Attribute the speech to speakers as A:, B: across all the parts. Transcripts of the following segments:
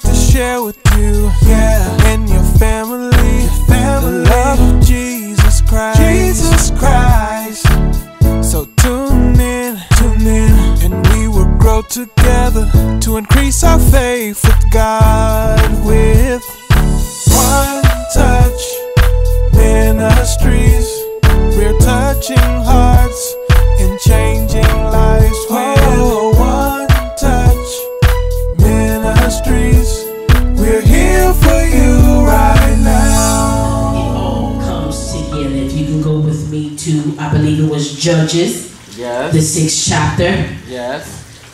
A: to share with you, yeah, and your family, family, the love of Jesus Christ, Jesus Christ. So tune in, tune in, and we will grow together to increase our faith with God with one touch. Ministries. We're touching hearts and changing
B: believe it was Judges,
C: Yes.
B: the sixth chapter,
C: Yes.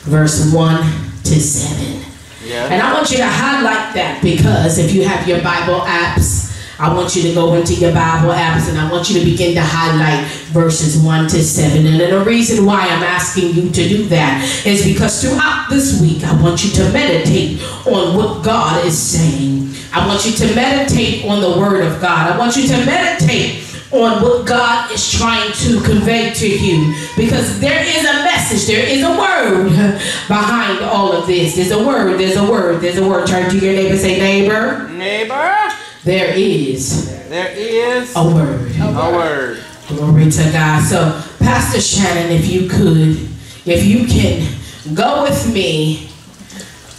B: verse 1 to 7.
C: Yes.
B: And I want you to highlight that because if you have your Bible apps, I want you to go into your Bible apps and I want you to begin to highlight verses 1 to 7. And the reason why I'm asking you to do that is because throughout this week, I want you to meditate on what God is saying. I want you to meditate on the Word of God. I want you to meditate on what God is trying to convey to you because there is a message, there is a word behind all of this. There's a word, there's a word, there's a word. Turn to your neighbor, say, neighbor,
C: Neighbor,
B: there is
C: there is
B: a word.
C: a word.
B: Glory to God. So, Pastor Shannon, if you could, if you can go with me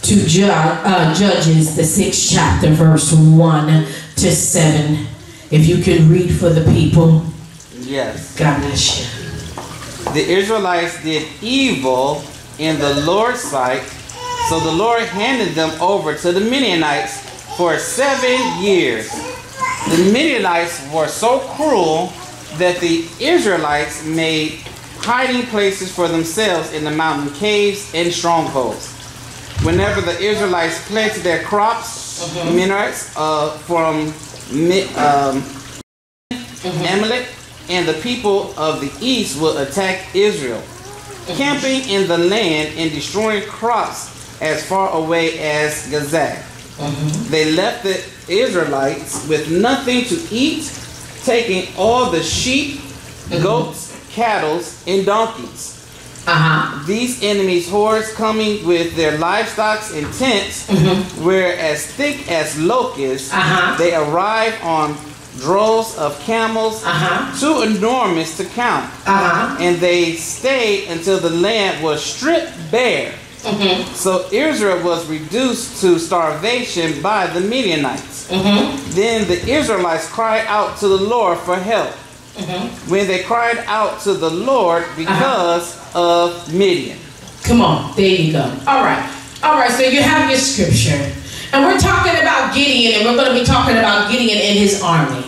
B: to Ju- uh, Judges, the sixth chapter, verse 1 to 7. If you can read for the people,
C: Yes.
B: God bless you.
C: The Israelites did evil in the Lord's sight, so the Lord handed them over to the Midianites for seven years. The Midianites were so cruel that the Israelites made hiding places for themselves in the mountain caves and strongholds. Whenever the Israelites planted their crops, Midianites uh, from Um, Amalek and the people of the east will attack Israel, camping in the land and destroying crops as far away as Gazak. They left the Israelites with nothing to eat, taking all the sheep, goats, cattle, and donkeys.
B: Uh huh.
C: These enemies' hordes coming with their livestock and tents were as thick as locusts.
B: Uh-huh.
C: They arrived on droves of camels,
B: Uh-huh.
C: too enormous to count.
B: Uh huh.
C: And they stayed until the land was stripped bare.
B: Mm-hmm.
C: So Israel was reduced to starvation by the Midianites.
B: Mm-hmm.
C: Then the Israelites cried out to the Lord for help.
B: Mm-hmm.
C: When they cried out to the Lord because of Midian.
B: Come on, there you go. All right, all right. So you have your scripture, and we're talking about Gideon, and we're going to be talking about Gideon and his army.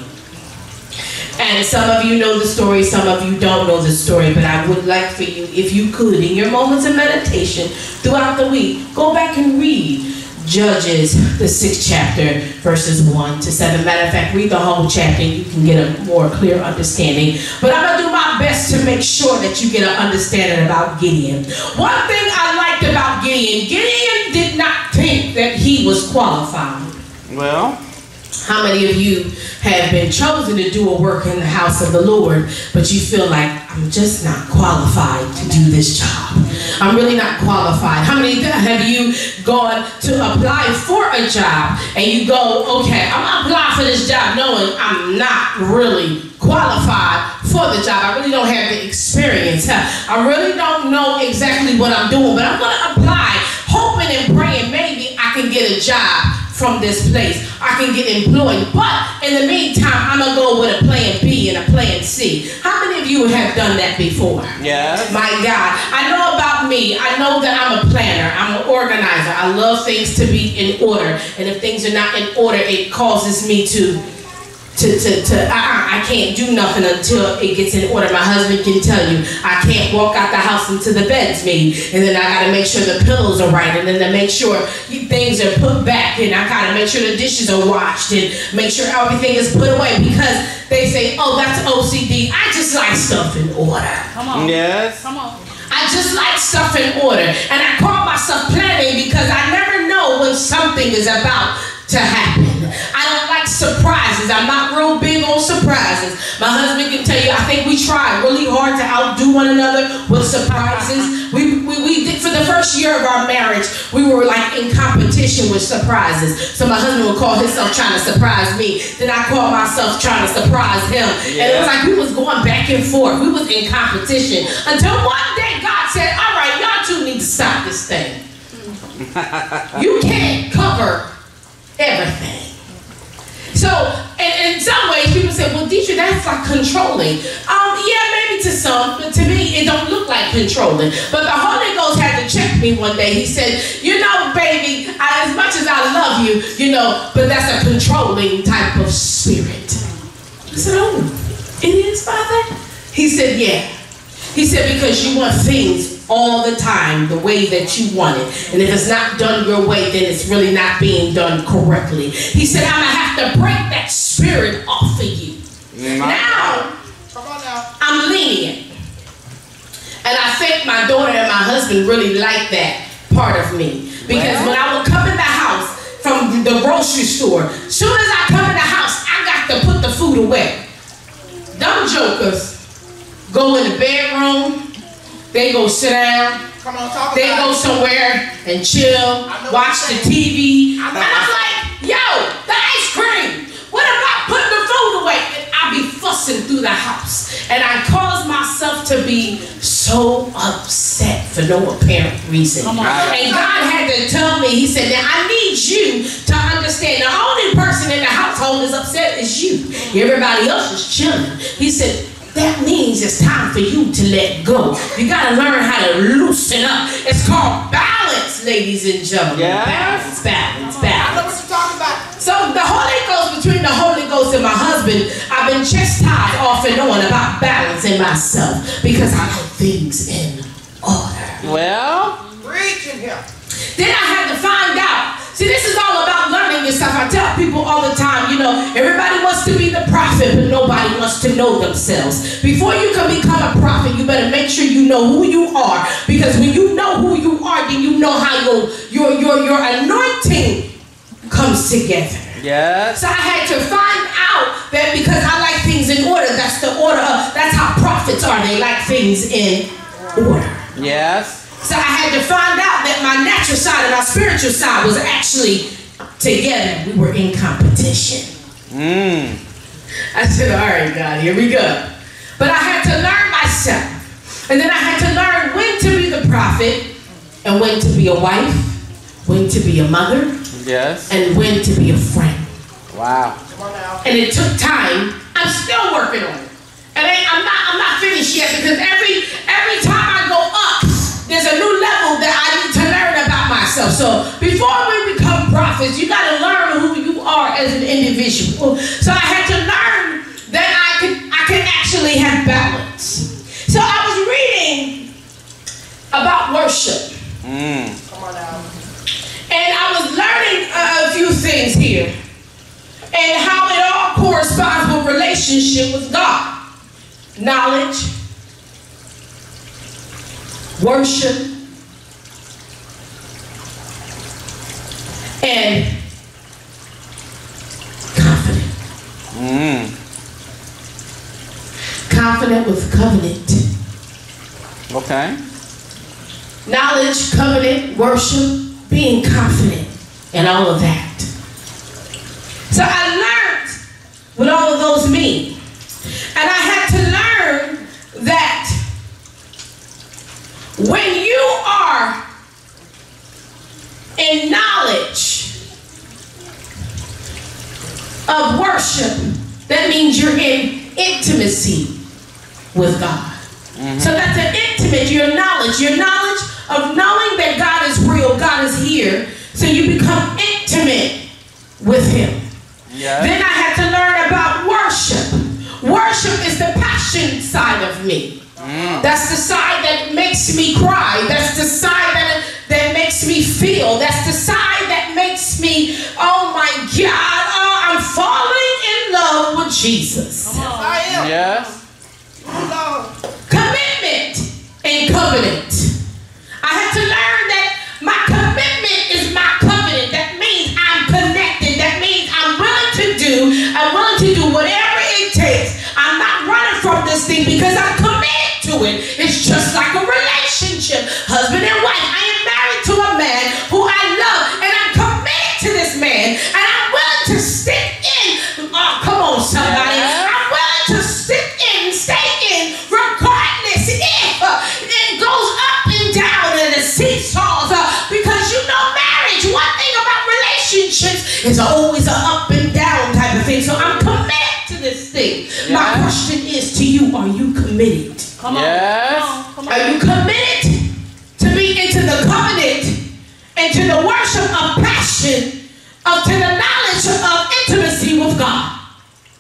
B: And some of you know the story, some of you don't know the story, but I would like for you, if you could, in your moments of meditation throughout the week, go back and read Judges, the sixth chapter, verses 1 to 7. Matter of fact, read the whole chapter and you can get a more clear understanding. But I'm to do my best to make sure that you get an understanding about Gideon. One thing I liked about Gideon, Gideon did not think that he was qualified.
C: Well,
B: How many of you have been chosen to do a work in the house of the Lord, but you feel like I'm just not qualified to do this job? I'm really not qualified. How many have you gone to apply for a job and you go, okay, I'm gonna apply for this job knowing I'm not really qualified for the job. I really don't have the experience. I really don't know exactly what I'm doing, but I'm gonna apply, hoping and praying maybe I can get a job from this place. I can get employed. But in the meantime, I'm going to go with a plan B and a plan C. How many of you have done that before?
C: yes.
B: My God. I know about me. I know that I'm a planner. I'm an organizer. I love things to be in order. And if things are not in order, it causes me to to, to, to uh-uh, I can't do nothing until it gets in order. My husband can tell you I can't walk out the house until the bed's made, and then I gotta make sure the pillows are right, and then to make sure things are put back, and I gotta make sure the dishes are washed, and make sure everything is put away because they say, oh, that's OCD. I just like stuff in order.
D: Come on.
C: Yes.
D: Come on.
B: I just like stuff in order. And I call myself planning because I never know when something is about to happen. I don't like surprises. I'm not real big on surprises. My husband can tell you, I think we tried really hard to outdo one another with surprises. We, we, we did, for the first year of our marriage, we were like in competition competition with surprises. So my husband would call himself trying to surprise me. Then I call myself trying to surprise him. And it was like we was going back and forth. We was in competition until one day God said, "All right, y'all two need to stop this thing. you can't cover everything." So, in, in some ways, people say, well, Deidre, that's like controlling. Um, yeah, maybe to some, but to me, it don't look like controlling. But the Holy Ghost had to check me one day. He said, you know, baby, I, as much as I love you, you know, but that's a controlling type of spirit. I said, oh, it is, Father? He said, yeah. He said, because you want things all the time the way that you want it. And if it's not done your way, then it's really not being done correctly. He said, I'm going to have to break that spirit off of you. now, I'm lenient. And I think my daughter and my husband really like that part of me. Because well. when I would come in the house from the grocery store, soon as I come in the house, I got to put the food away. Dumb jokers go in the bedroom, they go sit down. Come on, talk they go somewhere and chill, watch the TV. And I'm like, yo, the ice cream. What about putting the food away? And I be fussing through the house. And I cause myself to be so upset for no apparent reason. And God had to tell me, He said, Now I need you to understand the only person in the household is upset is you. Everybody else is chilling. He said, that means it's time for you to let go. You got to learn how to loosen up. It's called balance, ladies and gentlemen.
C: Yes.
B: Balance, balance, balance. I know what you're talking about. So the Holy Ghost, between the Holy Ghost and my husband, I've been chastised off and on about balancing myself because I like things in order.
C: Well,
B: preaching here. Then I had to find out See, this is all about learning yourself. I tell people all the time, you know, everybody wants to be the prophet, but nobody wants to know themselves. Before you can become a prophet, you better make sure you know who you are. Because when you know who you are, then you know how your your your, your anointing comes together.
C: Yeah.
B: So I had to find out that because I like things in order, that's the order of that's how prophets are. They like things in order.
C: Yes.
B: So I had to find out that my natural side and my spiritual side was actually together. We were in competition.
C: Mm.
B: I said, all right, God, here we go. But I had to learn myself. And then I had to learn when to be the prophet and when to be a wife, when to be a mother,
C: yes,
B: and when to be a friend.
C: Wow.
B: And it took time. I'm still working on it. And I'm not I'm not finished yet because every every time I go up, there's a new level that I need to learn about myself. So before we become prophets, you got to learn who you are as an individual. So I had to learn that I could I could actually have balance. So I was reading about worship.
C: Mm.
B: Come on now. And I was learning a few things here. And how it all corresponds with relationship with God. Knowledge, worship, and confident.
C: Mm.
B: Confident with covenant.
C: Okay.
B: Knowledge, covenant, worship, being confident, and all of that. So I learned what all of those mean. And I had to learn that when you are in knowledge of worship, that means you're in intimacy with God. Mm-hmm. So that's an intimate, your knowledge, your knowledge of knowing that God is real, God is here. So you become intimate with Him. Then I had to learn about worship. Worship is the passion side of me. Mm. That's the side that makes me cry. That's the side that, that makes me feel. That's the side that makes me, oh my God, oh, I'm falling in love with Jesus.
C: I am. Yes.
B: It's just like a relationship. Husband and wife. I am married to a man who I love and I'm committed to this man and I'm willing to stick in. Oh, come on, somebody. I'm willing to stick in, stay in, regardless if uh, it goes up and down and it seesaws. Uh, because you know marriage, one thing about relationships is always an up and down type of thing. So I'm committed to this thing. My question is to you, are you committed?
D: Come on.
C: Yes.
D: Come on. Come on.
B: Are you committed to be into the covenant, into the worship of passion, of to the knowledge of intimacy with God?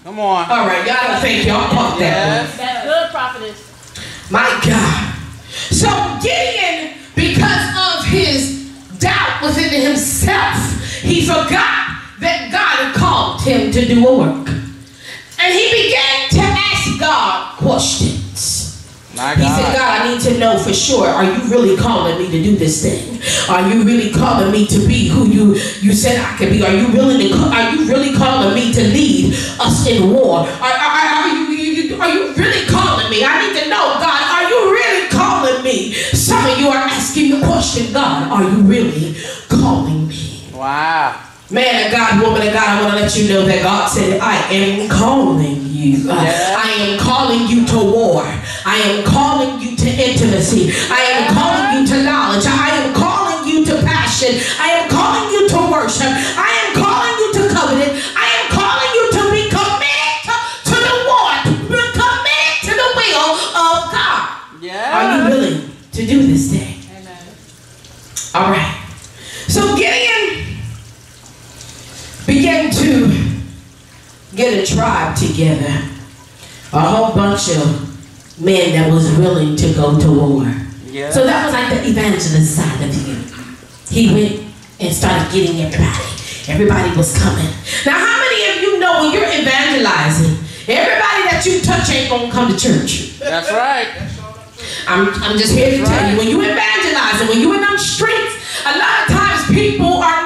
C: Come on.
B: All right, y'all don't think y'all caught that one.
C: Yes.
D: That's good, prophetess.
B: My God. So Gideon, because of his doubt within himself, he forgot that God had called him to do a work. And he began to ask God questions.
C: My
B: He said,
C: God.
B: God, I need to know for sure. Are you really calling me to do this thing? Are you really calling me to be who you you said I could be? Are you really are you really calling me to lead us in war? Are, are, are, you, are you really calling me? I need to know, God. Are you really calling me? Some of you are asking the question, God, are you really calling me?
C: Wow.
B: Man of God, woman of God, I want to let you know that God said, I am calling you.
C: Yeah.
B: I am calling you to war. I am calling you to intimacy. I am calling you to knowledge. I am calling you to passion. I am calling you to worship. I am calling you to covenant. I am calling you to be committed to, to the war, to be committed to the will of God.
C: Yeah.
B: Are you willing to do this thing?
D: Amen.
B: All right. So Gideon began to get a tribe together, a whole bunch of men that was willing to go to war.
C: Yes.
B: So that was like the evangelist side of him. He went and started getting everybody. Everybody was coming. Now, how many of you know when you're evangelizing, everybody that you touch ain't gonna come to church?
C: That's right.
B: I'm, I'm just here to
C: That's
B: tell you, when you evangelizing, when you in them streets, a lot of times people are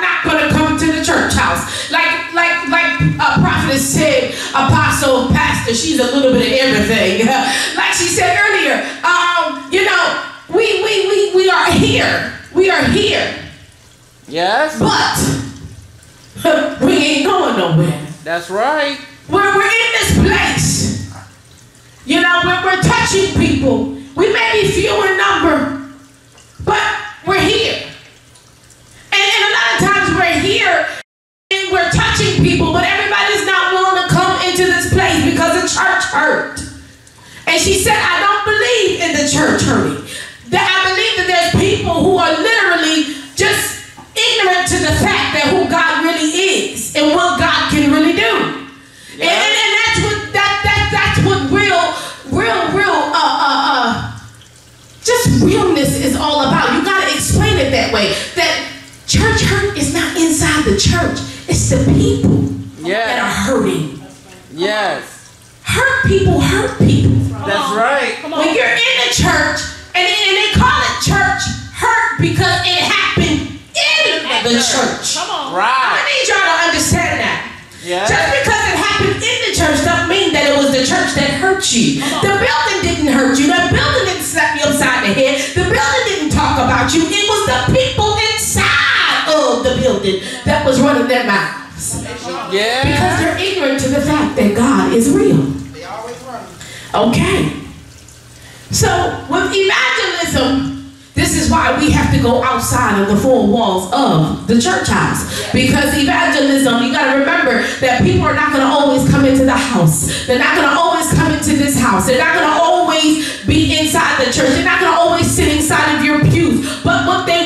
B: a prophet said, apostle, pastor, she's a little bit of everything. like she said earlier, um, you know, we we we we are here. We are here,
C: Yes.
B: but we ain't going nowhere.
C: That's right.
B: We're, we're in this place. You know, we're, we're touching people. We may be few in number, but we're here. And, and a lot of times we're here we're touching people, but everybody's not willing to come into this place because the church hurt. And she said, I don't believe in the church hurting. That I believe that there's people who are literally just ignorant to the fact that who God really is and what God can really do. And, and, and that's what that, that that's what real, real, real uh uh uh just realness is all about. You gotta explain it that way. That It's the people that
C: Yes.
B: are hurting.
C: Yes.
B: Hurt people hurt people.
C: That's right.
B: When you're in the church, and, and they call it church hurt because it happened in the church.
D: Come on.
C: Right.
B: I need y'all to understand that.
C: Yes.
B: Just because it happened in the church doesn't mean that it was the church that hurt you. The building didn't hurt you. The building didn't slap you upside the head. The building didn't talk about you. It was the people inside of the building that was running their mouths. Yeah.
C: Because
B: they're ignorant to the fact that God is real. Okay. So with evangelism, this is why we have to go outside of the four walls of the church house. Because evangelism, you gotta remember that people are not gonna always come into the house. They're not gonna always come into this house. They're not gonna always be inside the church. They're not gonna always sit inside of your pews. But what they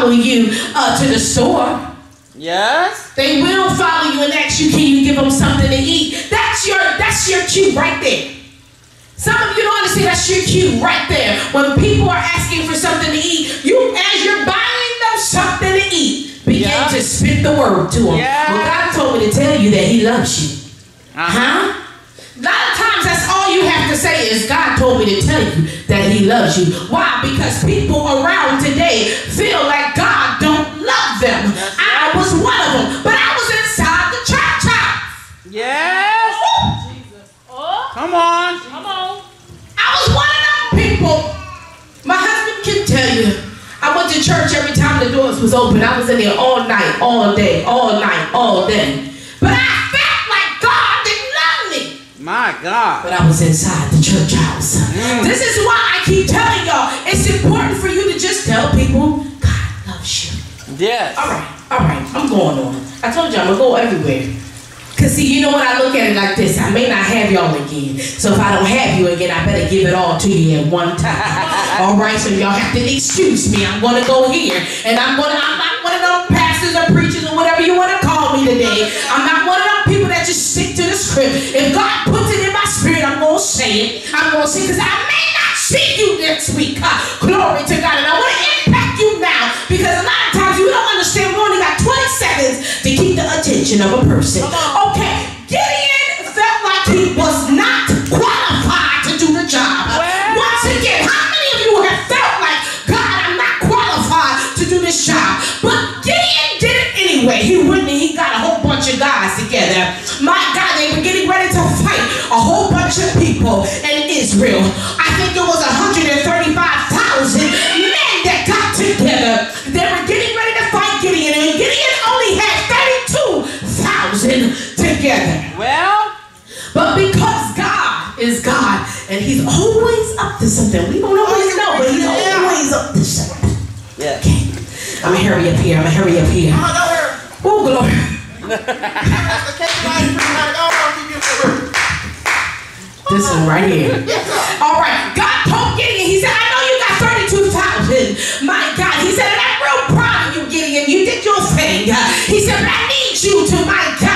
B: follow you uh, to the store.
C: Yes.
B: They will follow you and ask you, can you give them something to eat? That's your that's your cue right there. Some of you don't understand that's your cue right there. When people are asking for something to eat, you as you're buying them something to eat, begin
C: Yeah.
B: to spit the word to them.
C: Yeah.
B: Well, God told me to tell you that He loves you.
C: Uh-huh.
B: Huh? A lot of times that's all you have to say is God told me to tell you that he loves you. Why? Because people around today feel like to church every time the doors was open. I was in there all night, all day, all night, all day. But I felt like God didn't love me.
C: My God.
B: but I was inside the church house. Mm. This is why I keep telling y'all it's important for you to just tell people God loves you.
C: Yes.
B: All right, all right, I'm going on. I told you I'm gonna go everywhere. Cause see, you know what? I look at it like this. I may not have y'all again. So if I don't have you again, I better give it all to you at one time. all right, so y'all have to excuse me. I'm gonna go here, and I'm gonna. I'm not one of them pastors or preachers or whatever you wanna call me today. I'm not one of them people that just stick to the script. If God puts it in my spirit, I'm gonna say it. I'm gonna say, it cause I may not see you next week. Glory to God, and I wanna impact you now because a lot of times you don't understand. We only got 20 seconds to keep the attention of a person. Okay, guys together. My God, they were getting ready to fight a whole bunch of people in Israel. I think it was 135,000 men that got together. They were getting ready to fight Gideon, and Gideon only had 32,000 together.
C: Well,
B: But because God is God, and He's always up to something. We don't always know, but He's always up to something.
C: yeah.
B: Okay. I'm gonna hurry up here. I'm gonna hurry up here.
E: Oh.
B: Oh, glory. This one right here. All right. God told Gideon, He said, I know you got 32,000. My God. He said, and I'm real proud of you, Gideon. You did your thing. He said, but I need you to, my God,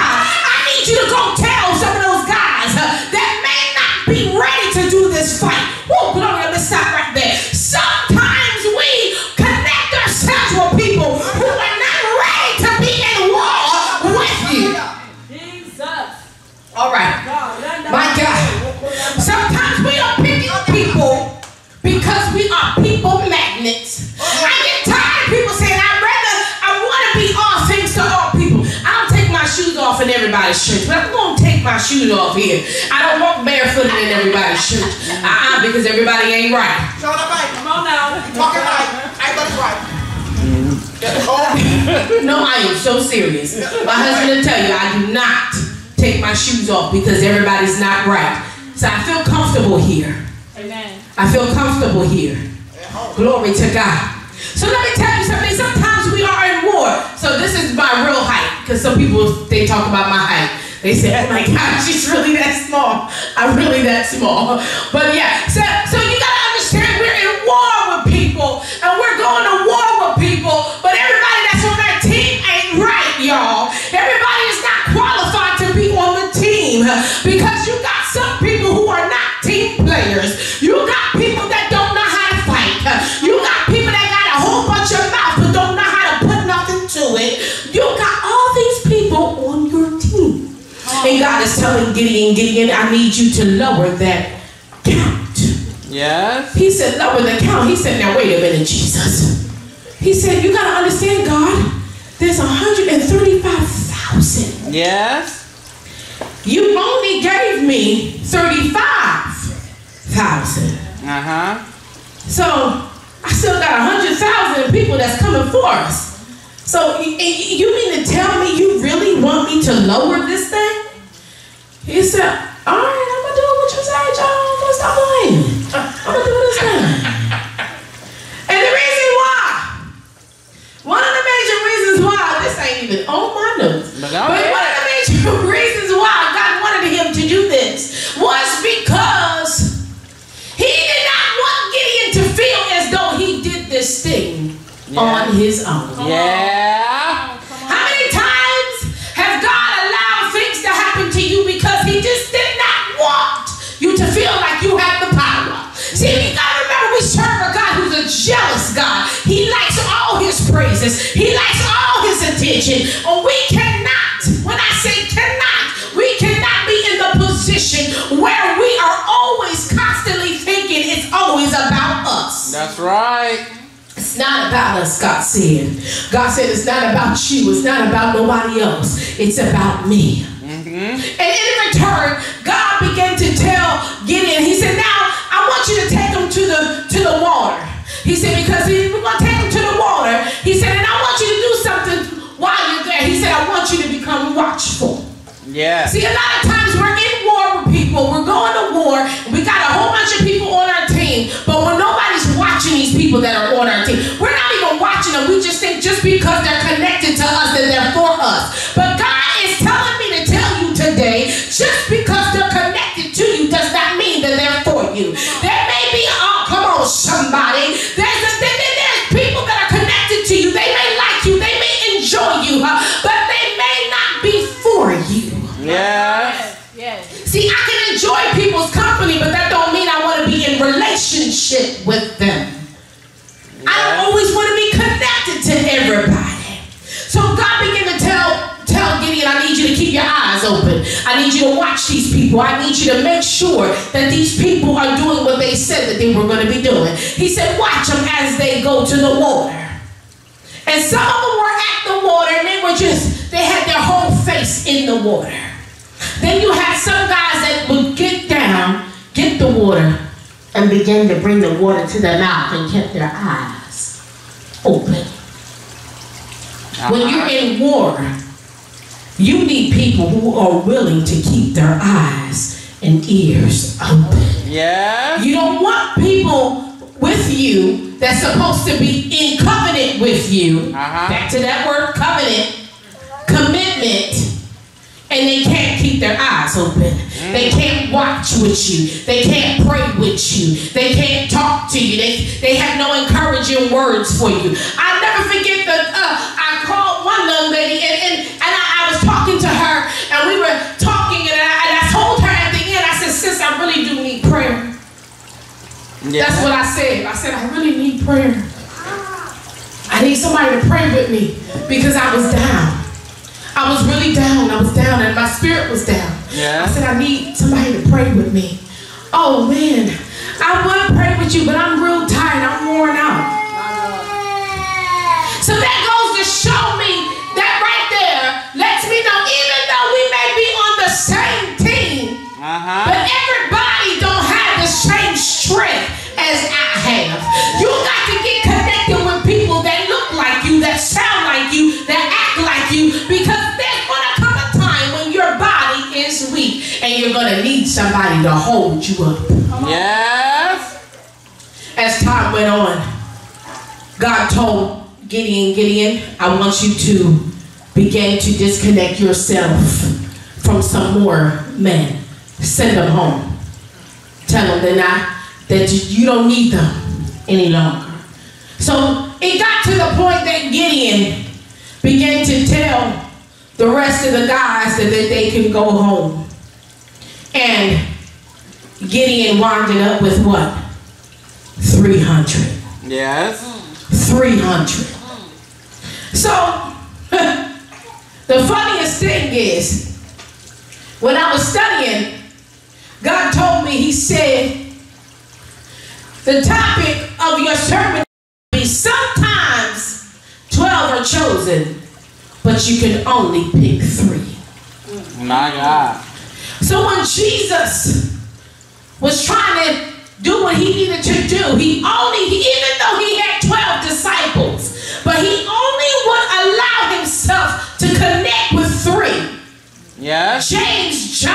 B: because everybody ain't right.
E: Show the mic.
D: Come on now.
E: Talking right. Everybody's right. Yeah,
B: No, I am so serious. My husband will tell you, I do not take my shoes off because everybody's not right. So I feel comfortable here.
D: Amen.
B: I feel comfortable here. Glory to God. So let me tell you something. Sometimes we are in war. So this is my real height. Because some people, they talk about my height. They say, oh my God, she's really that small. I'm really that small. But yeah, so, so you got telling Gideon, Gideon, I need you to lower that count.
C: Yes.
B: He said, lower the count. He said, now wait a minute, Jesus. He said, you got to understand, God, there's 135,000.
C: Yes.
B: You only gave me 35,000.
C: Uh huh.
B: So I still got 100,000 people that's coming for us. So you mean to tell me you really want me to lower this thing? He said, all right, I'm going to do what you say, John. I'm going to stop lying. I'm going to do this thing. And the reason why, one of the major reasons why, this ain't even on my notes,
C: But
B: but one of the major reasons why God wanted him to do this was because he did not want Gideon to feel as though he did this thing
C: Yeah.
B: on his own.
C: Yeah.
B: And we cannot, when I say cannot, we cannot be in the position where we are always constantly thinking it's always about us.
C: That's right.
B: It's not about us, God said. God said it's not about you. It's not about nobody else. It's about me. Mm-hmm. And in return, God began to tell Gideon, he said, now I want you to take him to the to the water. He said, because he, we're going to I want you to become watchful.
C: Yeah.
B: See, a lot of times we're in war with people. We're going to war. We got a whole bunch of people on our team. But when nobody's watching watching these people that are on our team. We're not even watching them. We just think just because they're connected I need you to watch these people. I need you to make sure that these people are doing what they said that they were going to be doing. He said, watch them as they go to the water. And some of them were at the water and they were just, they had their whole face in the water. Then you had some guys that would get down, get the water, and begin to bring the water to their mouth and kept their eyes open. When you're uh-huh. in war, you need people who are willing to keep their eyes and ears open.
C: Yeah.
B: You don't want people with you that's supposed to be in covenant with you.
C: Uh-huh.
B: Back to that word covenant, commitment, and they can't keep their eyes open. They can't watch with you. They can't pray with you. They can't talk to you. They, they have no encouraging words for you. I never forget the, uh, I called one young lady and, and, That's what I said. I said, I really need prayer. I need somebody to pray with me because I was down. I was really down. I was down and my spirit was down.
C: Yeah.
B: I said, I need somebody to pray with me. Oh man, I to pray with you, but I'm real tired. I'm worn out. So that goes to show me that right there lets me know even though we may be on the same team,
C: Uh-huh.
B: but somebody to hold you up.
C: Yes.
B: As time went on, God told Gideon, Gideon, I want you to begin to disconnect yourself from some more men. Send them home. Tell them they're not, that you you don't need them any longer. So it got to the point that Gideon began to tell the rest of the guys that, that they can go home. And Gideon wound up with what? 300.
C: Yes.
B: 300. So, the funniest thing is, when I was studying, God told me, He said, the topic of your sermon be sometimes 12 are chosen, but you can only pick three.
C: My God.
B: So when Jesus was trying to do what he needed to do, he only, even though he had 12 disciples, but he only would allow himself to connect with three
C: Yes.
B: James, John,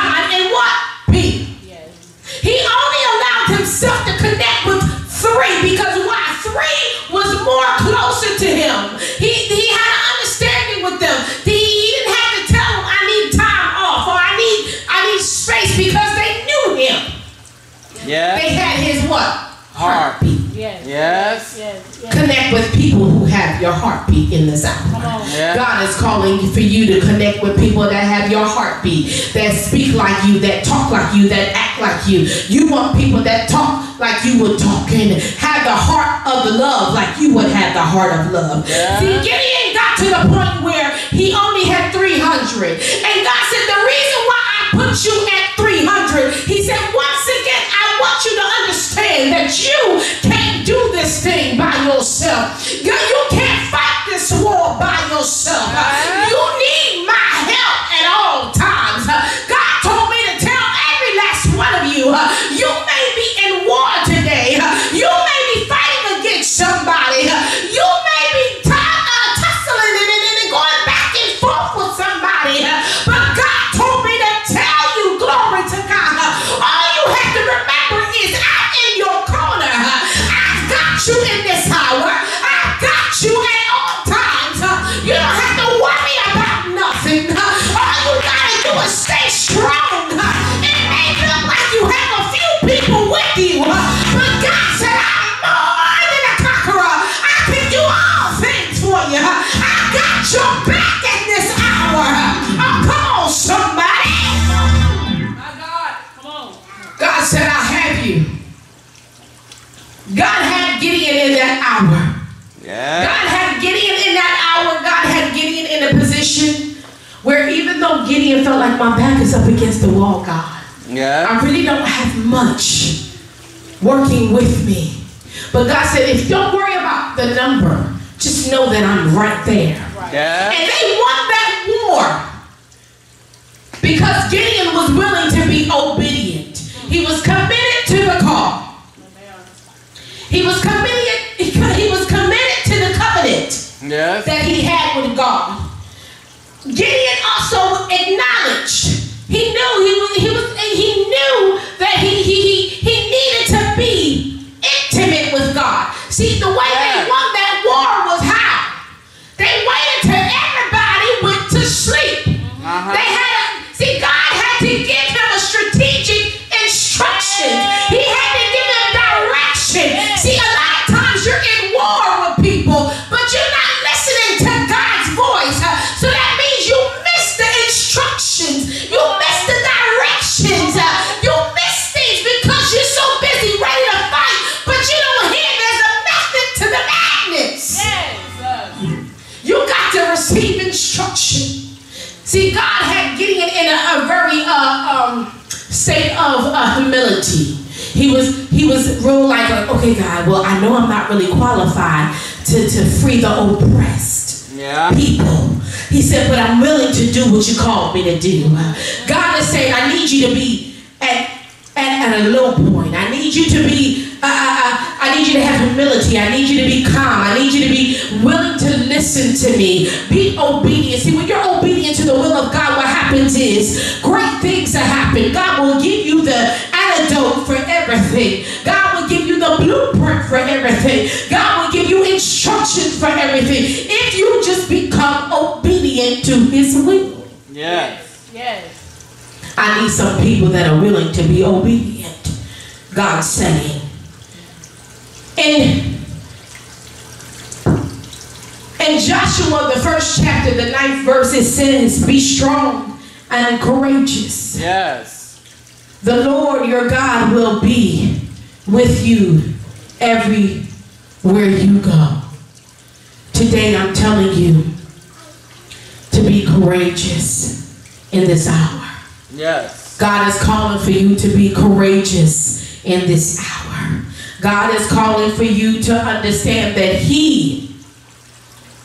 D: Yes.
B: They had his what?
C: Heartbeat.
D: Yes.
C: Yes.
D: Yes. Yes.
B: Connect with people who have your heartbeat in this hour.
D: Come on.
C: Yeah.
B: God is calling for you to connect with people that have your heartbeat, that speak like you, that talk like you, that act like you. You want people that talk like you would talk and have the heart of love like you would have the heart of love.
C: Yeah.
B: See, Gideon got to the point where he only had 300. And God said, the reason why I put you at 300, he said, once again, I want you to understand that you can't do this thing by yourself. You, you can't fight this war by yourself. Working with me. But God said, if don't worry about the number, just know that I'm right there.
C: Yeah.
B: And they won that war because Gideon was willing to be obedient. He was committed to the call. He was committed. He was committed to the covenant
C: Yes.
B: that he had with God. Gideon also acknowledged. He knew he was, he was he knew that he See, God had Gideon in a, a very uh, um, state of uh, humility. He was he was real like, uh, okay, God. Well, I know I'm not really qualified to, to free the oppressed
C: Yeah.
B: people. He said, but I'm willing to do what you called me to do. God is saying, I need you to be at, at, at a low point. I need you to be, uh, uh, uh, need you to have humility. I need you to be calm. I need you to be willing to listen to me. Be obedient. See, when you're obedient to the will of God, what happens is great things that happen. God will give you the antidote for everything. God will give you the blueprint for everything. God will give you instructions for everything. If you just become obedient to his will.
C: Yes.
D: Yes.
B: I need some people that are willing to be obedient. God's saying. In, in Joshua, the first chapter, the ninth verse, it says, Be strong and courageous.
C: Yes.
B: The Lord your God will be with you everywhere you go. Today I'm telling you to be courageous in this hour.
C: Yes.
B: God is calling for you to be courageous in this hour. God is calling for you to understand that He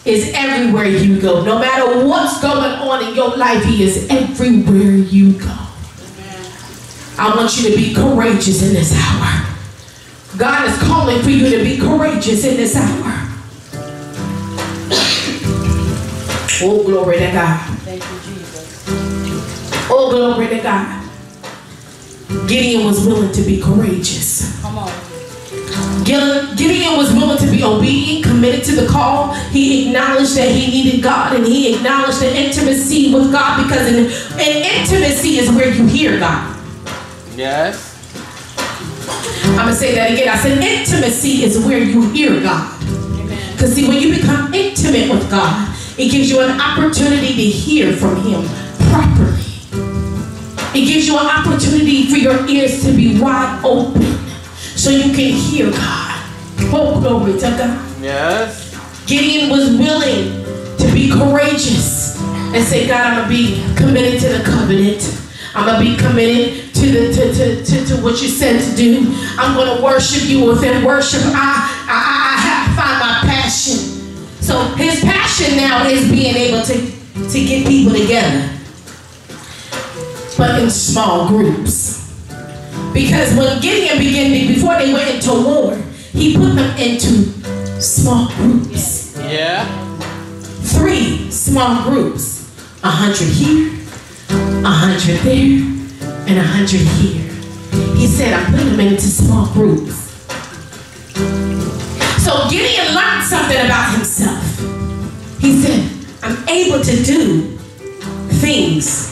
B: is everywhere you go. No matter what's going on in your life, He is everywhere you go. I want you to be courageous in this hour. God is calling for you to be courageous in this hour. Oh, glory to God.
D: Thank you, Jesus.
B: Oh, glory to God. Gideon was willing to be courageous.
D: Come on.
B: Gideon was willing to be obedient, committed to the call. He acknowledged that he needed God and he acknowledged the intimacy with God because in, in intimacy is where you hear God.
C: Yes.
B: I'm going to say that again. I said intimacy is where you hear God.
D: Amen.
B: Because see, when you become intimate with God, it gives you an opportunity to hear from Him properly. It gives you an opportunity for your ears to be wide open so you can hear God. Oh, glory to God.
C: Yes.
B: Gideon was willing to be courageous and say, God, I'm going to be committed to the covenant. I'm going to be committed to, the, to, to, to, to what you said to do. I'm going to worship you. Within worship, I, I, I, have find my passion. So his passion now is being able to, to get people together, but in small groups. Because when Gideon began, before they went into war, he put them into small groups.
C: Yeah.
B: Three small groups. A hundred here, a hundred there, and a hundred here. He said, I'm putting them into small groups. So Gideon learned something about himself. He said, I'm able to do things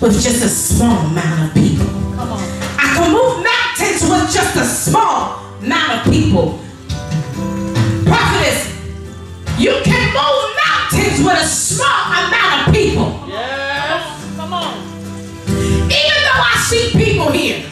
B: with just a small amount of people. Can move mountains with just a small amount of people. Prophetess, you can move mountains with a small amount of people.
C: Yes.
D: Come on.
B: Even though I see people here,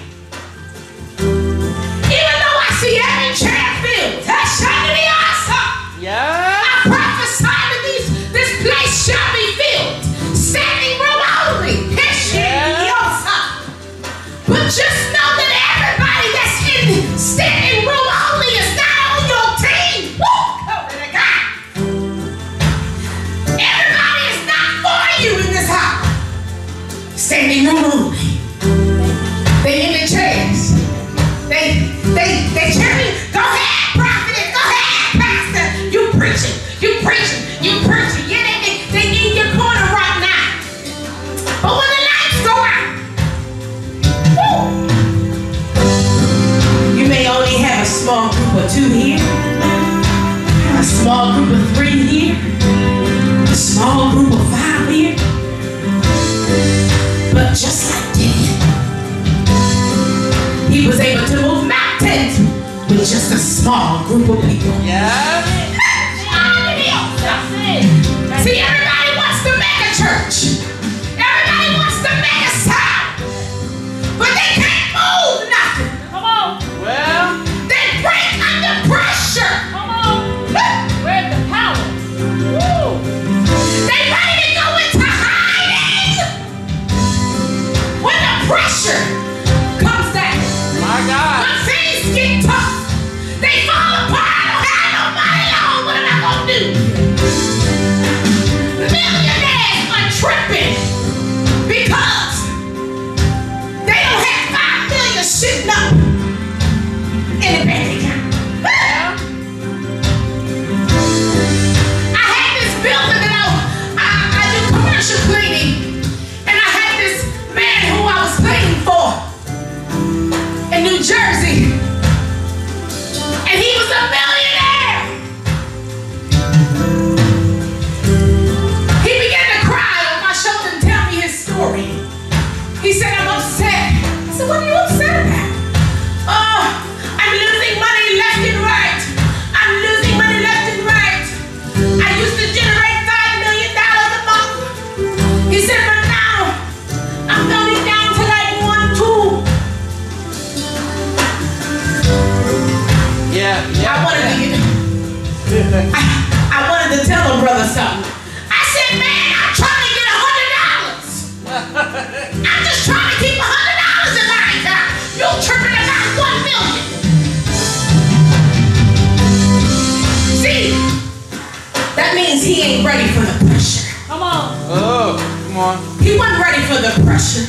B: He wasn't ready for the pressure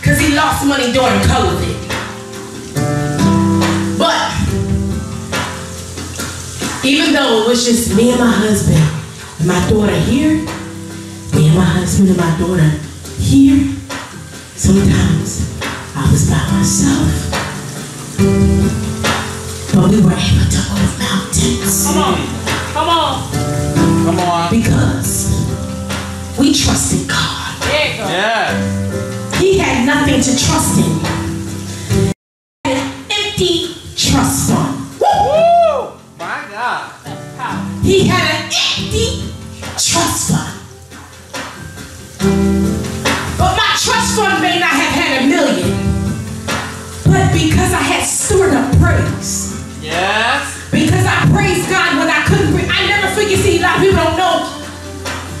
B: because he lost money during COVID. But even though it was just me and my husband and my daughter here, me and my husband and my daughter here, sometimes I was by myself. But we were able to move mountains
D: Come on. Come on.
C: Come on.
B: because we trusted God.
D: There you go.
C: Yeah.
B: He had nothing to trust in. He had An empty trust fund.
C: Woo! My God.
B: He had an empty trust fund.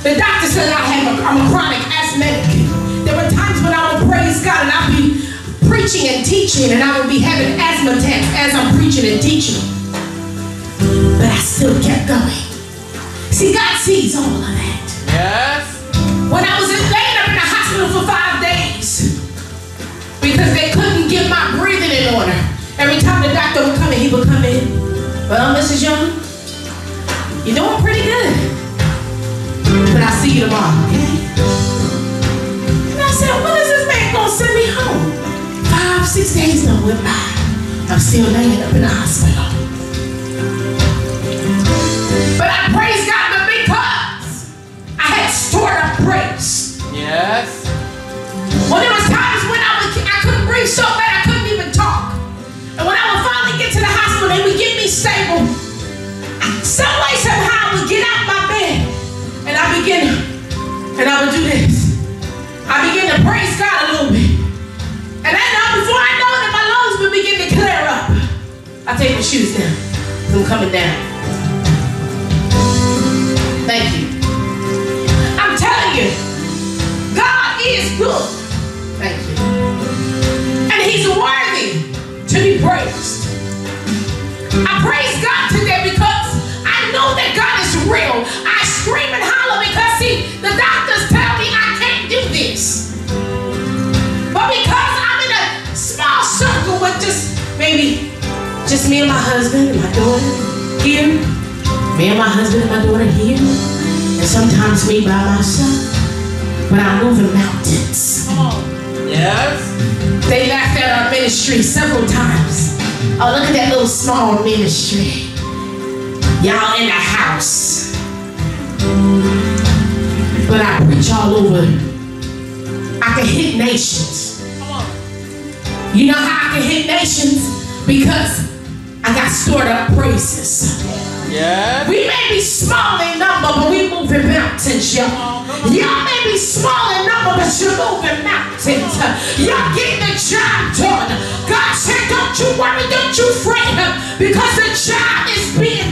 B: The doctor said I have a, I'm a chronic asthmatic. There were times when I would praise God and I'd be preaching and teaching and I would be having asthma attacks as I'm preaching and teaching. But I still kept going. See, God sees all of that.
C: Yes.
B: When I was in, laying up in the hospital for five days because they couldn't get my breathing in order. Every time the doctor would come in, he would come in. Well, Mrs. Young, you're doing pretty good. But I'll see you tomorrow, okay? And I said, when is this man gonna send me home? Five, six days done went by. I'm still laying up in the hospital. But I praise God because I had stored up praise.
C: Yes.
B: Well, there was times when I would I couldn't breathe so bad I couldn't even talk. And when I would finally get to the hospital, they would get me stable. Some way, somehow, I would get out and I would do this. I begin to praise God a little bit. And I know before I know that my lungs would begin to clear up. I take my shoes down. I'm coming down. Thank you. Just me and my husband and my daughter here, me and my husband and my daughter here, and sometimes me by myself, but I'm moving mountains.
D: Come on.
C: Yes.
B: They laughed at our ministry several times. Oh, look at that little small ministry. Y'all in the house. but I preach all over. I can hit nations. You know how I can hit nations? Because I got stored up praises.
C: Yes.
B: We may be small in number, but we moving mountains, y'all. Y'all may be small in number, but you're moving mountains. Y'all getting the job done. God said, don't you worry, don't you fret, because the job is being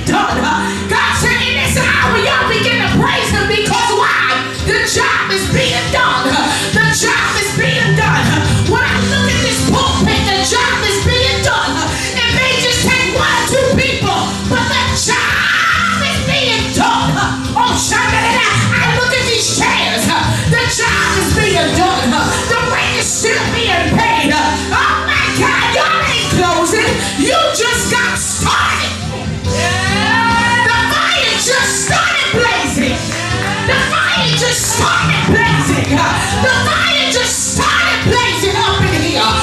B: started blazing. The fire just started blazing up in here. Oh,